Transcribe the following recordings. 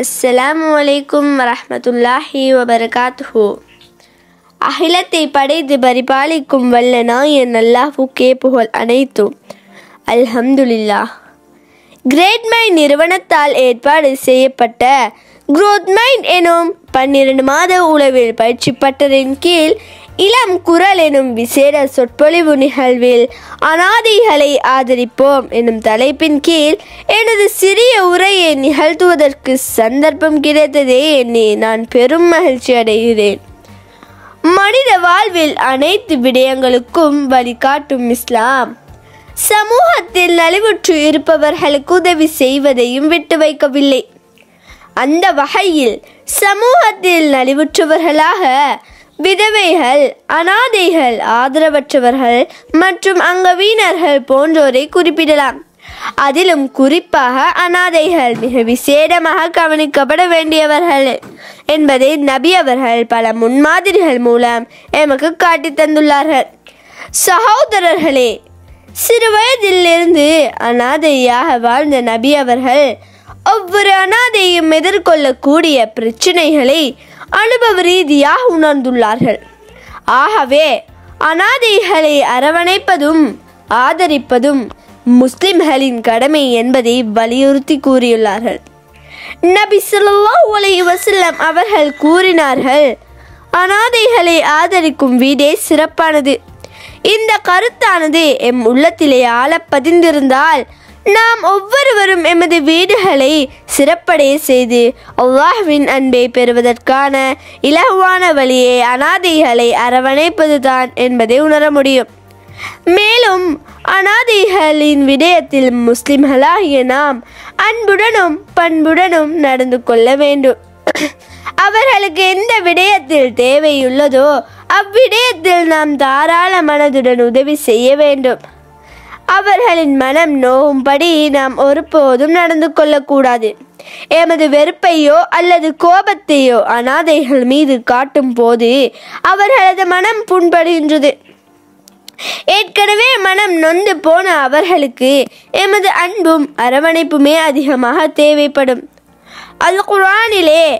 அஸ்ஸலாமு அலைக்கும் வரஹ்மத்துல்லாஹி அகிலத்தை படைத்து பரிபாலிக்கும் வல்ல நாயன் அல்லாஹுக்கே புகழ் அனைத்தும். அல்ஹம்துலில்லா கிரேட் மைண்ட் நிறுவனத்தால் ஏற்பாடு செய்யப்பட்ட குரோத் மைண்ட் எனும் பன்னிரண்டு மாத உளவில் பயிற்சி பட்டரின் கீழ் இளம் குரல் எனும் விசேட சொற்பொழிவு நிகழ்வில் அனாதைகளை ஆதரிப்போம் எனும் தலைப்பின் கீழ் எனது சிறிய உரையை நிகழ்த்துவதற்கு சந்தர்ப்பம் கிடைத்ததே எண்ணி நான் பெரும் மகிழ்ச்சி அடைகிறேன். மனித வாழ்வில் அனைத்து விடயங்களுக்கும் வழிகாட்டும் இஸ்லாம். சமூகத்தில் நலிவுற்று இருப்பவர்களுக்கு உதவி செய்வதையும் விட்டு வைக்கவில்லை. அந்த வகையில் சமூகத்தில் நலிவுற்றவர்களாக விதவைகள் அனாதைகள் ஆதரவற்றவர்கள் மற்றும் அங்கவீனர்கள் போன்றோரை குறிப்பிடலாம். அதிலும் குறிப்பாக அனாதைகள் மிக விசேடமாக கவனிக்கப்பட வேண்டியவர்கள் என்பதை நபி அவர்கள் பல முன்மாதிரிகள் மூலம் எமக்கு காட்டி தந்துள்ளார்கள். சகோதரர்களே சிறு வயதிலிருந்து அனாதையாக வாழ்ந்த நபி அவர்கள் ஒவ்வொரு அனாதையும் எதிர்கொள்ளக்கூடிய பிரச்சனைகளை அனுபவ ரீதியாக உணர்ந்துள்ளார்கள். ஆகவே அனாதைகளை அரவணைப்பதும் ஆதரிப்பதும் முஸ்லிம்களின் கடமை என்பதை வலியுறுத்தி கூறியுள்ளார்கள். நபி ஸல்லல்லாஹு அலைஹி வசல்லம் அவர்கள் கூறினார்கள் அனாதைகளை ஆதரிக்கும் வீடே சிறப்பானது. இந்த கருத்தானது எம் உள்ளத்திலே ஆழ பதிந்திருந்தால் நாம் ஒவ்வொருவரும் எமது வீடுகளை சிறப்படைய செய்து அல்லாஹ்வின் அன்பை பெறுவதற்கான இலகுவான வழியை அனாதைகளை அரவணைப்பதுதான் என்பதை உணர முடியும். மேலும் அனாதைகளின் விடயத்தில் முஸ்லிம்களாகிய நாம் அன்புடனும் பண்புடனும் நடந்து கொள்ள வேண்டும். அவர்களுக்கு எந்த விடயத்தில் தேவையுள்ளதோ அவ்விடயத்தில் நாம் தாராள மனதுடன் உதவி செய்ய வேண்டும். அவர்களின் மனம் நோகும்படி நாம் ஒருபோதும் நடந்து கொள்ளக்கூடாது. எமது வெறுப்பையோ அல்லது கோபத்தையோ அனாதைகள் மீது காட்டும் போது அவர்களது மனம் புண்படுகின்றது. ஏற்கனவே மனம் நொந்து போன அவர்களுக்கு எமது அன்பும் அரவணைப்புமே அதிகமாக தேவைப்படும். அல் குரானிலே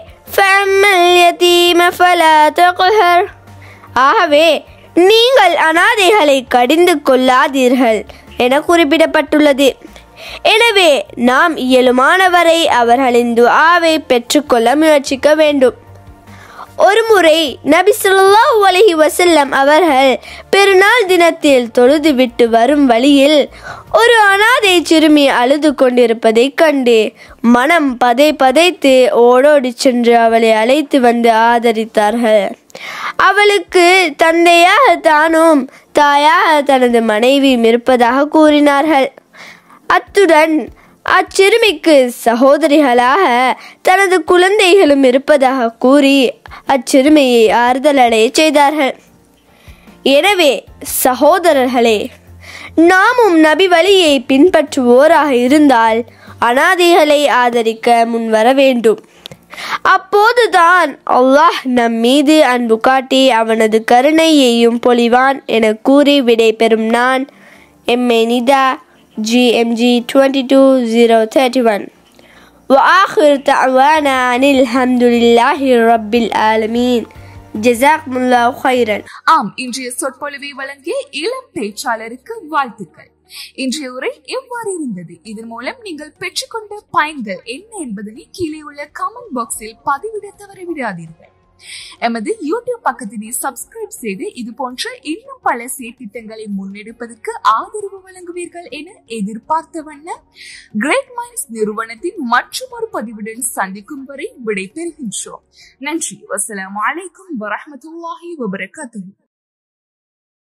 ஆகவே நீங்கள் அனாதைகளை கடிந்து கொள்ளாதீர்கள். என குறிப்பிடப்பட்டுள்ளது. எனவே நாம் இயலுமானவரை அவர்களின் துஆவை பெற்றுக்கொள்ள முயற்சிக்க வேண்டும். ஒருமுறை நபி சொல்லா அலைஹி வசல்லம் அவர்கள் பெருநாள் தினத்தில் தொழுதுவிட்டு வரும் வழியில் ஒரு அனாதை சிறுமி அழுது கொண்டிருப்பதைக் கண்டு மனம் பதை பதைத்து ஓடோடி சென்று அவளை அழைத்து வந்து ஆதரித்தார்கள். அவளுக்கு தந்தையாக தானும் தாயாக தனது மனைவியும் இருப்பதாக கூறினார்கள். அத்துடன் அச்சிறுமிக்கு சகோதரிகளாக தனது குழந்தைகளும் இருப்பதாக கூறி அச்சிறுமியை ஆறுதல் அடைய செய்தார்கள். எனவே சகோதரர்களே நாமும் நபி வழியை பின்பற்றுவோராக இருந்தால் அனாதைகளை ஆதரிக்க முன்வர வேண்டும். அப்போதுதான் அல்லாஹ் நம் மீது அன்பு காட்டி அவனது கருணையையும் பொழிவான் என கூறி விடை பெறும் நான் எம்மை நிதா. GMG 22031 وآخر دعوانا عن الحمد لله رب العالمين جزاكم الله خيرا ஆம் இன்றைய சொற்பொழிவை வழங்கிய இளம் பேச்சாளருக்கு வாழ்த்துக்கள் இன்றைய உரை எவ்வாறு இருந்தது இதன் மூலம் நீங்கள் பெற்றுக்கொண்ட பயன்கள் என்ன என்பதனை கீழே உள்ள கமெண்ட் பாக்ஸில் பதிவிட தவறவிடாதீர்கள் எமது யூடியூப் பக்கத்தினை சப்ஸ்கிரைப் செய்து இது போன்ற இன்னும் பல செயற்திட்டங்களை முன்னெடுப்பதற்கு ஆதரவு வழங்குவீர்கள் என எதிர்பார்த்த வண்ணம் கிரேட் மைண்ட்ஸ் நிறுவனத்தின் மற்றும் ஒரு பதிவுடன் சந்திக்கும் வரை விடை பெறுகின்றோம் நன்றி. வசலாம் அலைக்கும் வரஹமத்துல்லாஹி வபரகாத்துஹு.